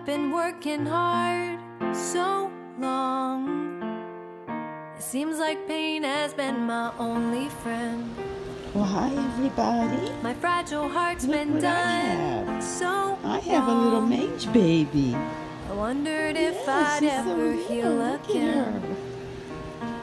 I've been working hard so long. It seems like pain has been my only friend. Well, hi everybody. My fragile heart's Look been what I have. so I have a little long. mange baby. I wondered if Yes, I'd she's so ever heal again.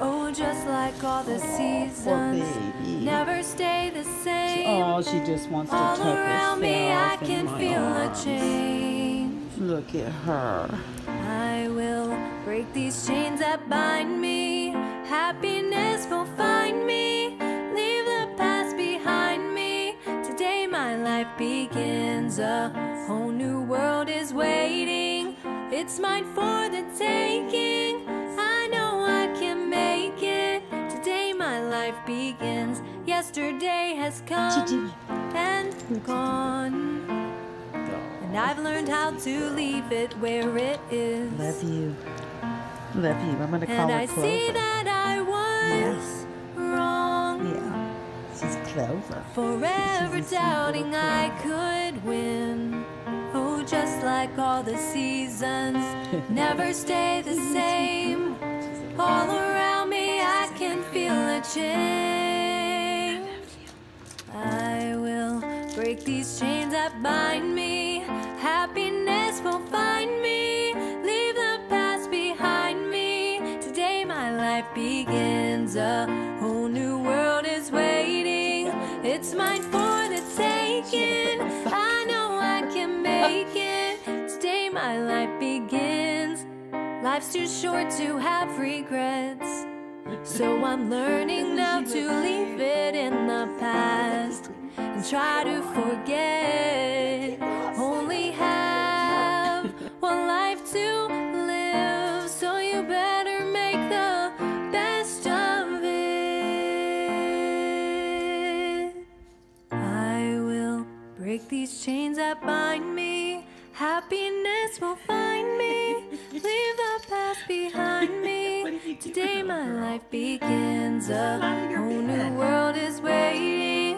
Oh, just like all the Poor seasons, never stay the same. Oh, she just wants to All tuck around me, I can feel arms. a change. Look at her. I will break these chains that bind me. Happiness will find me. Leave the past behind me. Today my life begins. A whole new world is waiting. It's mine for the taking. I know I can make it. Today my life begins. Yesterday has come and gone. And I've learned how to leave it where it is. Love you. Love you. I'm gonna call And her I Clover. see that I was Yes. wrong. Yeah. She's Clover. Forever She's doubting I could win. Oh, just like all the seasons, never stay the same. All around me, I can feel a change. I will break these chains that bind me. Happiness will find me. Leave the past behind me. Today my life begins. A whole new world is waiting. It's mine for the taking. I know I can make it. Today my life begins. Life's too short to have regrets. So I'm learning now to leave it in the past and try to forget. These chains that bind me. Happiness will find me. Leave the past behind me. Today my life begins. A whole new world is waiting.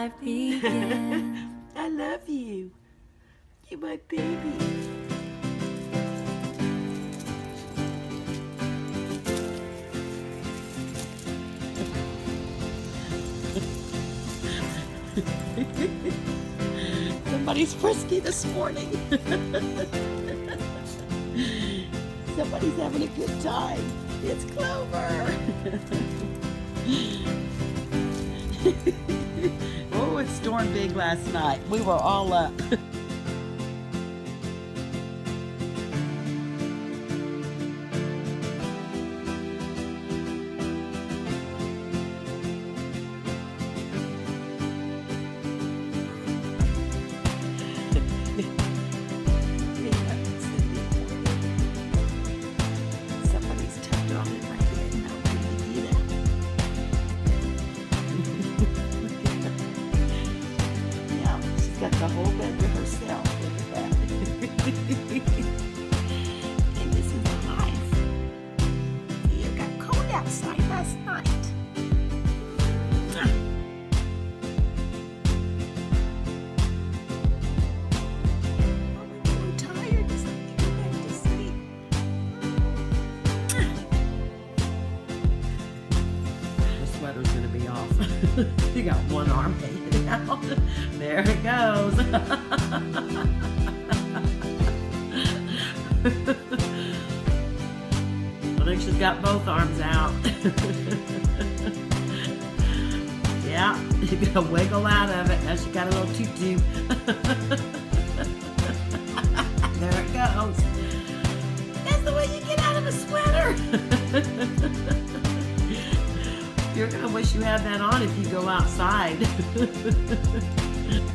Life begins. I love you. You're my baby. Somebody's frisky this morning. Somebody's having a good time. It's Clover. Stormed big last night. We were all up. the whole bed to herself. And this is nice. You got cold outside last night. The sweater's gonna be off. you got one arm There it goes. I think she's got both arms out. yeah, you gotta wiggle out of it. Now she got a little tutu. there it goes. That's the way you get out of a sweater. You're gonna wish you had that on if you go outside.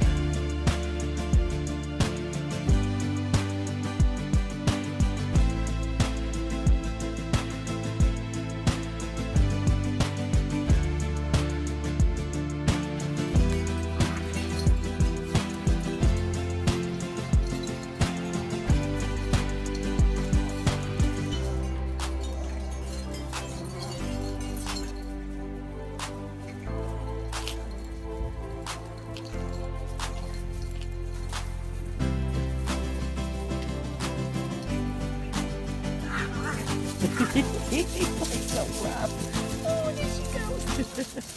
He's like so rough. Oh, there she goes.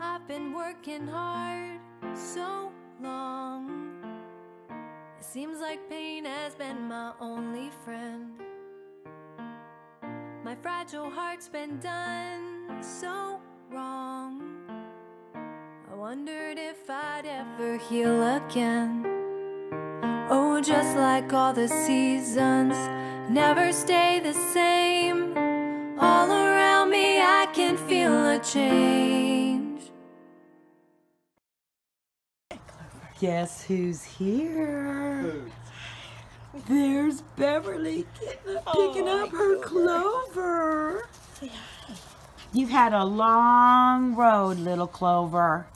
I've been working hard so long. Seems like pain has been my only friend. My fragile heart's been done so wrong. I wondered if I'd ever heal again. Oh, just like all the seasons never stay the same. All around me, I can feel a change. Guess who's here? There's Beverly getting up, picking up her clover. You've had a long road, little Clover.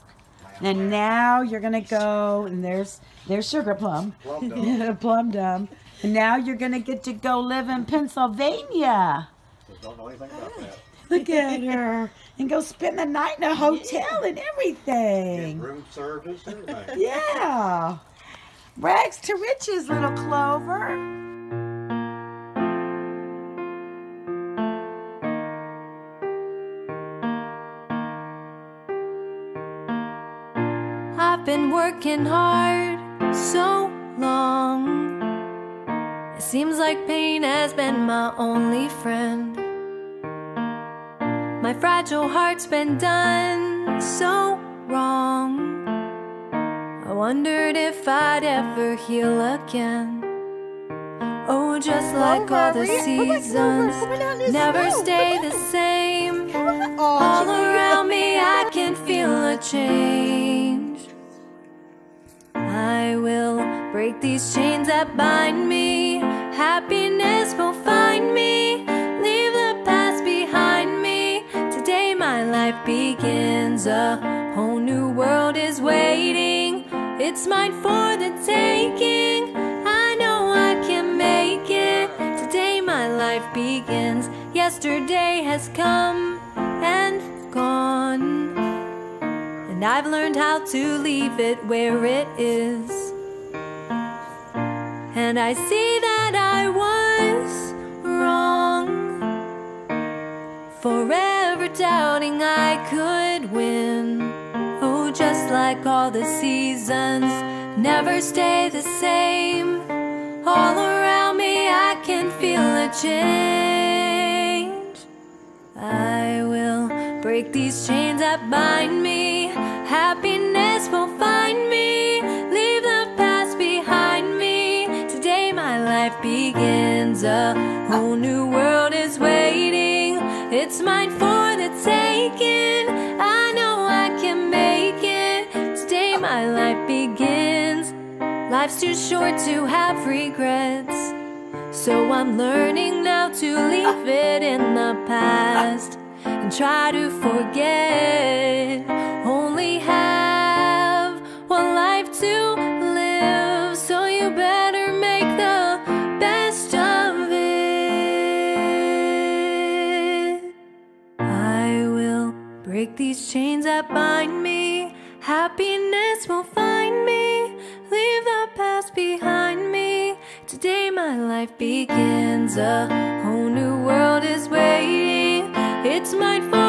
And now you're gonna go, and there's there's Sugar Plum, Plum Dum. Plum Dum. And now you're gonna get to go live in Pennsylvania. Don't know anything about that. Look at her, and go spend the night in a hotel and Get everything. room service, everything. Yeah. Rags to riches, little Clover. I've been working hard so long. It seems like pain has been my only friend. My fragile heart's been done so wrong. I wondered if I'd ever heal again. Oh, just like all the seasons never stay the same. All around me, I can feel a change. I will break these chains that bind me. Happiness will It's mine for the taking. I know I can make it. Today, my life begins. Yesterday has come and gone. And I've learned how to leave it where it is. And I see that I was wrong. Forever doubting I could win. Just like all the seasons never stay the same. All around me, I can feel a change. I will break these chains that bind me. Happiness will find me. Leave the past behind me. Today my life begins. A whole new world is waiting. It's mine for the taking. Life's too short to have regrets. So I'm learning now to leave it in the past and try to forget. Only have one life to live, so you better make the best of it. I will break these chains that bind me. Happiness will find my life begins. A whole new world is waiting. It's mine for